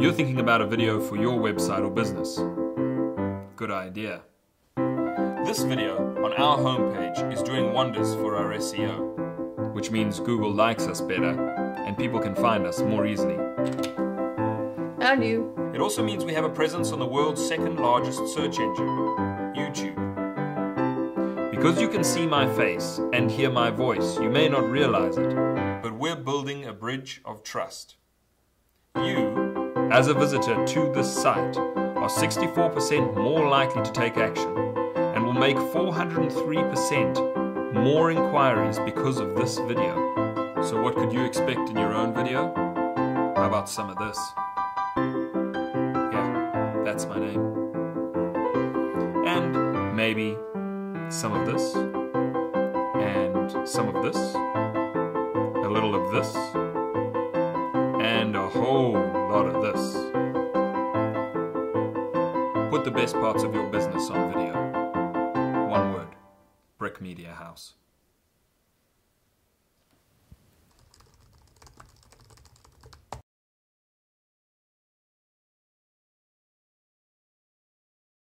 You're thinking about a video for your website or business. Good idea. This video on our homepage is doing wonders for our SEO, which means Google likes us better and people can find us more easily. And you. It also means we have a presence on the world's second largest search engine, YouTube. Because you can see my face and hear my voice, you may not realize it, but we're building a bridge of trust. You, as a visitor to this site, are 64% more likely to take action and will make 403% more inquiries because of this video. So what could you expect in your own video? How about some of this? Yeah, that's my name. And maybe some of this, and some of this, a little of this, and a whole lot of this. Put the best parts of your business on video. One word Brick Media House.